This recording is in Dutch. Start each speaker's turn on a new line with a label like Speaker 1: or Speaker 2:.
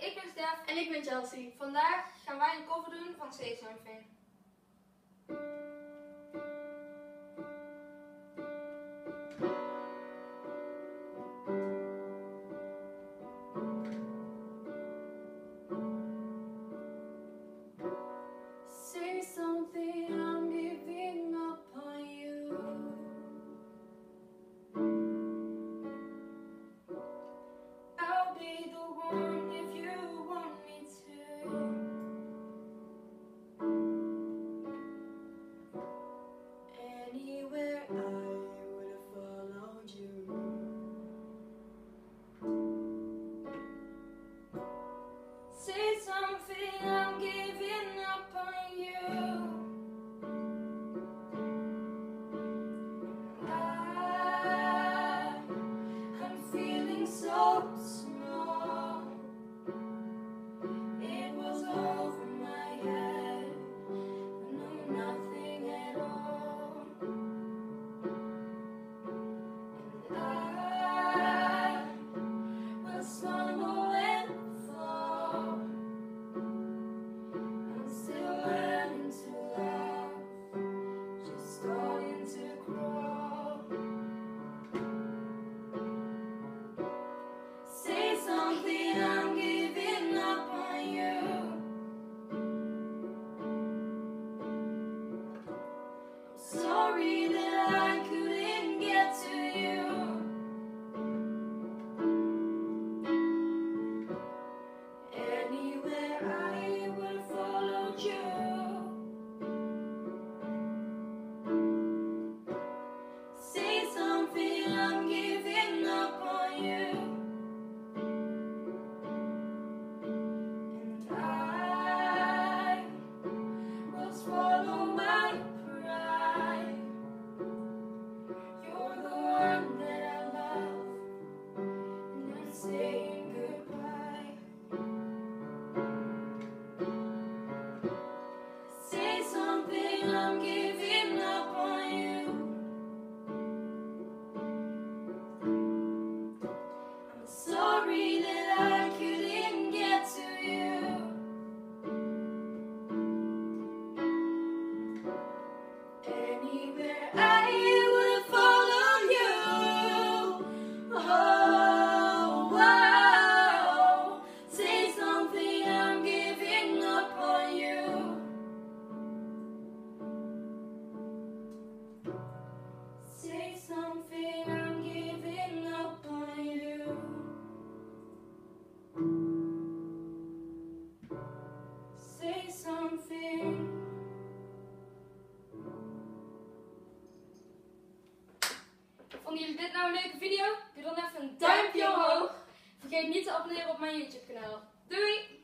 Speaker 1: ik ben Stef.
Speaker 2: En ik ben Chelsea.
Speaker 1: Vandaag gaan wij een cover doen van
Speaker 2: Sesamfin. anywhere. that I couldn't get to you. Anywhere I
Speaker 1: je dit nou een leuke video? Doe dan even een duimpje omhoog. Vergeet niet te abonneren op mijn YouTube kanaal. Doei!